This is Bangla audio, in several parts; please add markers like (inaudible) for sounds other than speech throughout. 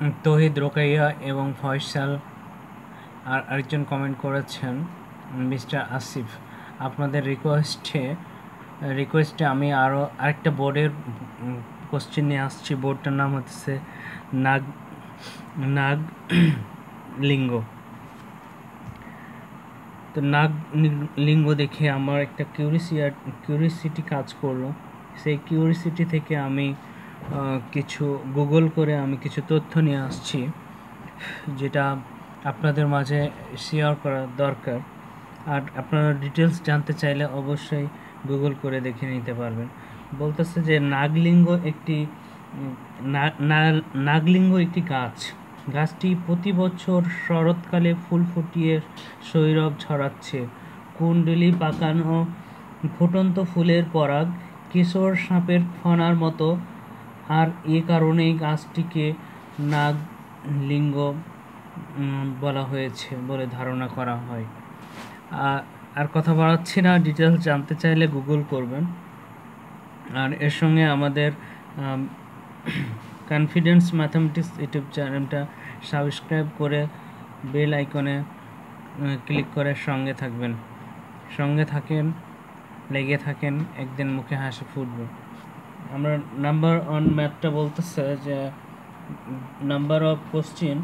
তহিদ রোকাইয়া এবং ফয়সাল আর আরেকজন কমেন্ট করেছেন, মিস্টার আসিফ। আপনাদের রিকোয়েস্টে রিকোয়েস্টে আমি আরও আরেকটা বোর্ডের কোশ্চেন নিয়ে আসছি। বোর্ডটার নাম হচ্ছে নাগ নাগ লিঙ্গ। তো নাগ লিঙ্গ দেখে আমার একটা কিউরিসিয়ার কিউরিসিটি কাজ করল। সেই কিউরিসিটি থেকে আমি কিছু গুগল করে আমি কিছু তথ্য নিয়ে আসছি, যেটা আপনাদের মাঝে শেয়ার করা দরকার। আর আপনারা ডিটেলস জানতে চাইলে অবশ্যই গুগল করে দেখে নিতে পারবেন। বলতেছে যে নাগলিঙ্গ একটি নাগলিঙ্গ একটি গাছ। গাছটি প্রতি বছর শরৎকালে ফুল ফুটিয়ে সৌরভ ছড়াচ্ছে। কুণ্ডলি পাকানো ফুটন্ত ফুলের পরাগ কিশোর সাপের ফনার মতো আর এ কারণেই গাছটিকে নাগলিঙ্গ বলা হয়েছে বলে ধারণা করা হয়। আর কথা বাড়াচ্ছি না ডিটেলস জানতে চাইলে গুগল করবেন। আর এর সঙ্গে আমাদের কনফিডেন্স ম্যাথামেটিক্স ইউটিউব চ্যানেলটা সাবস্ক্রাইব করে বেল আইকনে ক্লিক করে সঙ্গে থাকবেন। সঙ্গে থাকেন, লেগে থাকেন, একদিন মুখে হাসি ফুটবে। আমরা নাম্বার অন ম্যাথটা বলতেছে যে number of question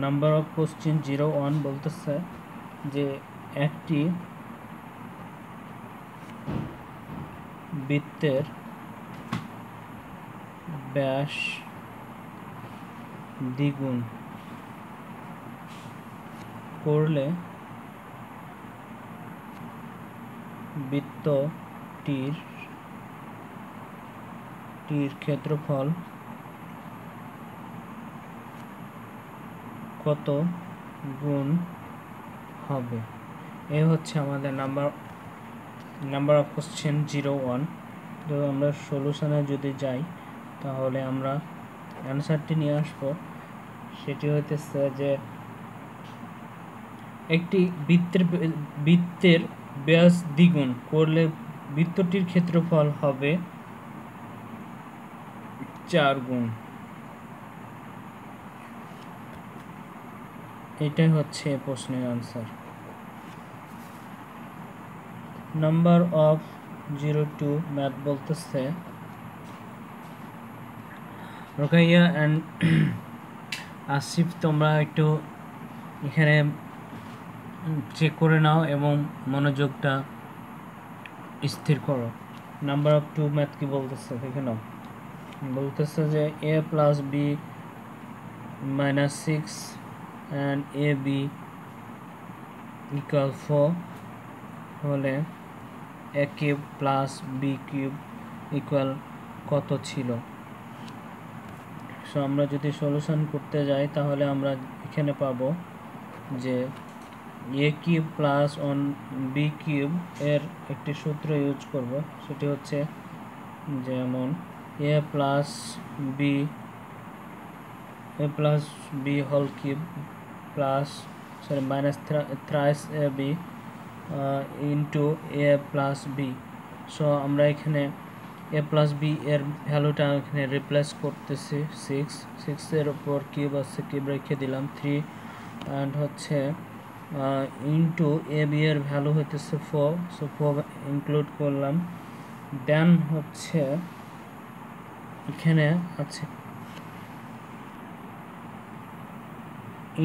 number of question zero one বলতেছে যে, একটি বৃত্তের ব্যাস দ্বিগুণ করলে বৃত্তটির টির ক্ষেত্রফল কত গুণ হবে? এ হচ্ছে আমাদের number number of question zero one. তো আমরা সলিউশনে যদি যাই, তাহলে আমরা অ্যান্সারটি নিয়ে আসব। সেটি হইতেছে যে একটি বৃত্তের বৃত্তের ব্যাস দ্বিগুণ করলে বৃত্তটির ক্ষেত্রফল হবে চার গুণ এটাই হচ্ছে প্রশ্নের answer number of zero two math বলতেছে। রোকাইয়া অ্যান্ড (clears throat) আসিফ, তোমরা একটু এখানে চেক করে নাও এবং মনোযোগটা স্থির করো। নাম্বার অফ টু ম্যাথ কি বলতেছে, দেখে নাও। বলতেছে যে a plus b minus six and a b equal four হলে a cube plus b cube equal কত ছিল? সো আমরা যদি সলিউশন করতে যাই, তাহলে আমরা এখানে পাবো যে a cube plus on b cube এর একটি সূত্র ইউজ করব। সেটি হচ্ছে যেমন a plus b a plus b whole cube plus sorry minus thrice a b into a plus b so আমরা এখানে এ প্লাস বি এর ভ্যালুটা এখানে রিপ্লেস করতেছি সিক্স সিক্সের উপর কিউব আছে কিউব রেখে দিলাম থ্রি অ্যান্ড হচ্ছে ইন্টু এ বি এর ভ্যালু হইতেছে ফোর সো ফোর ইনক্লুড করলাম দেন হচ্ছে এখানে আছে।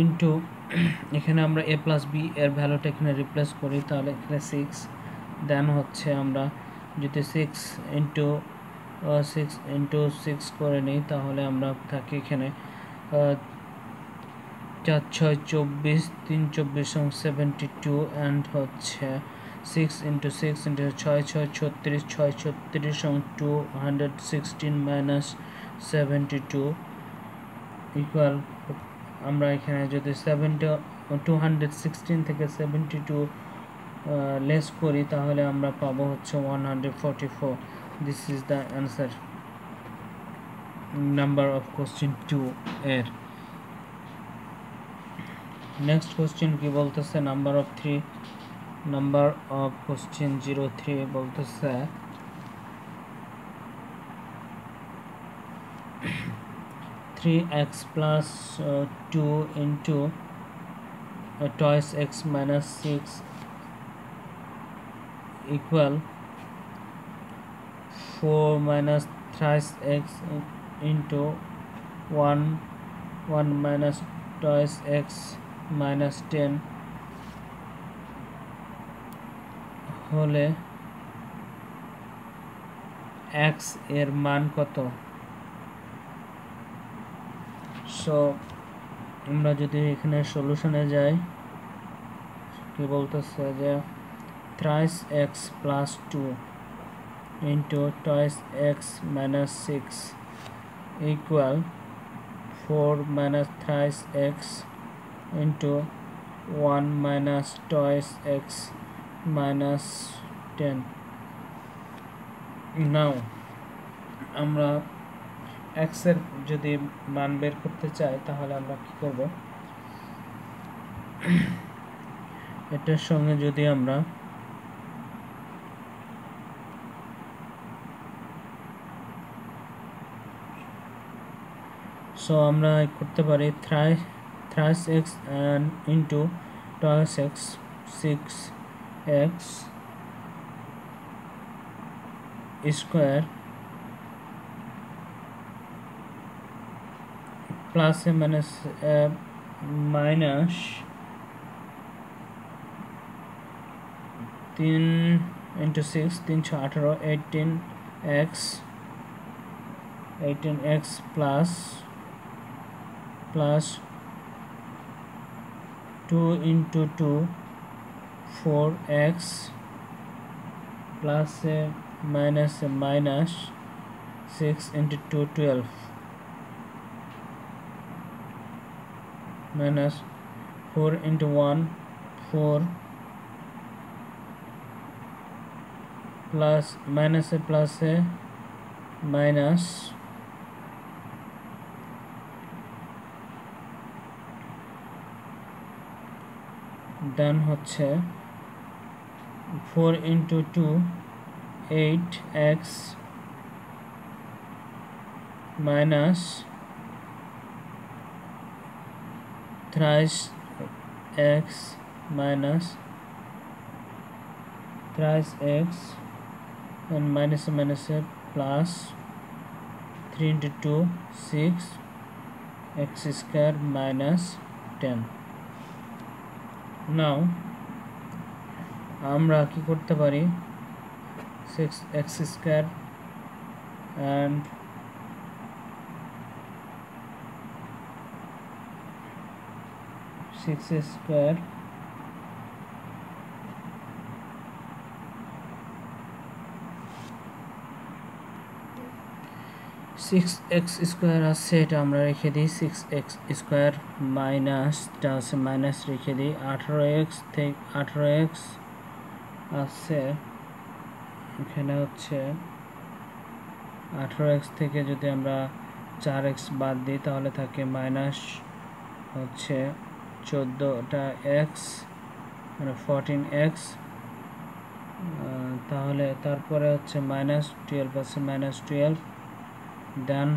ইন্টু এখানে আমরা এ প্লাস বি এর ভ্যালুটা এখানে রিপ্লেস করি, তাহলে এখানে সিক্স দেন হচ্ছে আমরা যদি six into six into six করে নিই, তাহলে আমরা থাকি এখানে চার, ছয়, চব্বিশ, তিন, চব্বিশ সেভেন্টি টু অ্যান্ড হচ্ছে সিক্স ইন্টু সিক্স ইন্টু ছয় ছয়, ছত্রিশ ছয়, ছত্রিশ two hundred sixteen minus seventy two equal আমরা এখানে যদি সেভেন্টি টু হান্ড্রেড সিক্সটিন থেকে সেভেন্টি টু লেস করি, তাহলে আমরা পাবো হচ্ছে one hundred forty four this is the answer number of question two এর। নেক্সট কোশ্চেন কি বলতেছে? Number of three number of question zero three বলতেছে three x plus two into twice x minus six equal four minus thrice x into one one minus twice x minus ten হলে এক্সের মান কত? সো আমরা যদি এখানে সলিউশনে যাই কি বলতেছে যে thrice x plus two into twice x minus six equal four minus thrice x into one minus twice x minus ten now আমরা এক্সের যদি মান বের করতে চাই, তাহলে আমরা কি করব? এটার সঙ্গে যদি আমরা সো আমরা করতে পারি thrice thrice x into twice x six x square plus a minus minus তিন ইন্টু সিক্স তিনশো আঠারো eighteen x eighteen x plus plus two into two four x plus a minus a minus six into two twelve minus 4 into 1 4 plus minus a plus a minus দেন হচ্ছে four into two eight x minus thrice x minus thrice x and minus a minus a plus 3 into 2 6 x square minus 10 now আমরা কি করতে পারি 6 x square and six square six x square আছে, এটা আমরা রেখে দিই সিক্স এক্স স্কোয়ার মাইনাসটা আছে মাইনাস রেখে দিই, আঠারো এক্স থেকে, আঠারো এক্স আছে, এখানে হচ্ছে আঠারো এক্স থেকে যদি আমরা চার এক্স বাদ দিই, তাহলে থাকে মাইনাস হচ্ছে চোদ্দোটা এক্স মানে ফোরটিন এক্স তাহলে তারপরে হচ্ছে মাইনাস টুয়েলভ আছে মাইনাস টুয়েলভ দেন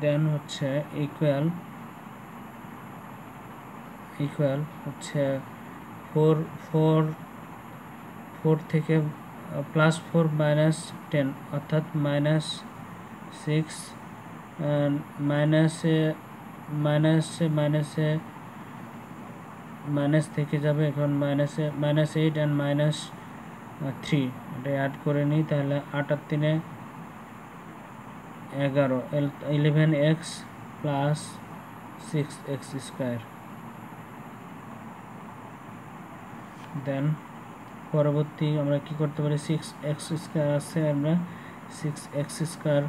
দেন হচ্ছে ইকুয়াল ইকুয়াল হচ্ছে ফোর ফোর ফোর থেকে প্লাস ফোর মাইনাস টেন অর্থাৎ মাইনাস সিক্স মাইনাসে মাইনাসে মাইনাসে মাইনাস থেকে যাবে এখন মাইনাসে minus eight and minus three এটা অ্যাড করে নিই, তাহলে আট আর তিনে এগারো eleven x plus six x square then পরবর্তী আমরা কি করতে পারি? সিক্স এক্স স্কোয়ার আছে, আমরা সিক্স এক্স স্কোয়ার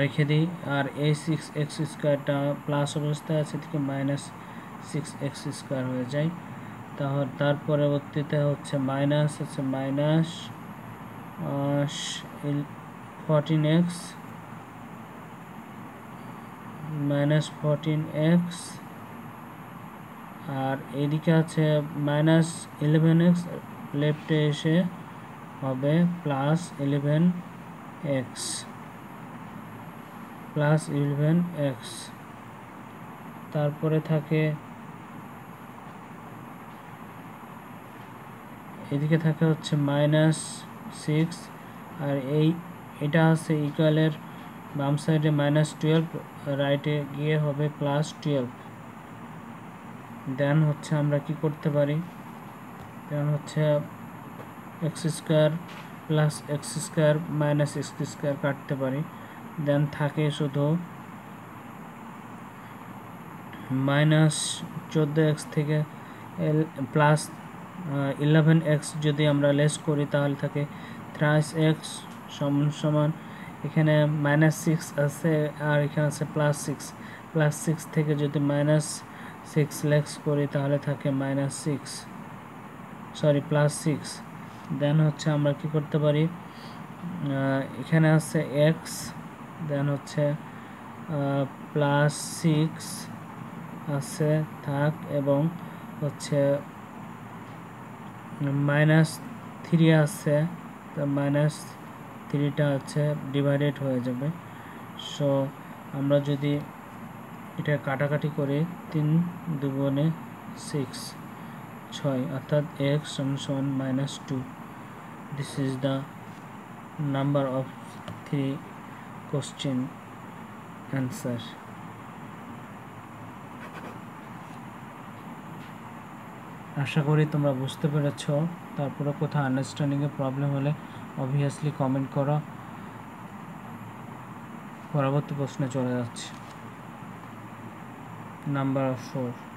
রেখে দিই। আর এই সিক্স এক্স স্কোয়ারটা প্লাস অবস্থায় আছে থেকে মাইনাস সিক্স এক্স স্কোয়ার হয়ে যায়। তাহলে তার পরবর্তীতে হচ্ছে মাইনাস হচ্ছে minus fourteen x minus fourteen x আর এদিকে আছে মাইনাস ইলেভেন এক্স লেফটে এসে হবে plus eleven x plus eleven x তারপরে থাকে, এদিকে থাকে হচ্ছে মাইনাস সিক্স আর এই এটা আছে ইকুয়ালের বাম সাইডে মাইনাস টুয়েলভ রাইটে গিয়ে হবে প্লাস টুয়েলভ দেন হচ্ছে আমরা কি করতে পারি? দেন হচ্ছে x square plus x square minus x square কাটতে পারি। দেন থাকে শুধু মাইনাস চোদ্দ এক্স থেকে প্লাস ইলেভেন এক্স যদি আমরা লেস করি তাহলে থাকে থ্রাইস এক্স সমান সমান এখানে মাইনাস সিক্স আছে আর এখানে আছে প্লাস সিক্স প্লাস সিক্স থেকে যদি মাইনাস সিক্স লেস করি তাহলে থাকে minus six sorry plus six then হচ্ছে আমরা কি করতে পারি? এখানে আছে এক্স দেন হচ্ছে প্লাস সিক্স আছে, থাক, এবং হচ্ছে মাইনাস থ্রি আছে, তো মাইনাস থ্রিটা হচ্ছে ডিভাইডেড হয়ে যাবে। সো আমরা যদি এটা কাটাকাটি করে, তিন দুগুণে সিক্স ছয়, অর্থাৎ এক্স সমান minus two this is the number of three question answer আশা করি তোমরা বুঝতে পেরেছ। তারপরে কোথাও আন্ডারস্ট্যান্ডিংয়ে প্রবলেম হলে অবভিয়াসলি কমেন্ট করা। পরবর্তী প্রশ্নে চলে যাচ্ছে। Number four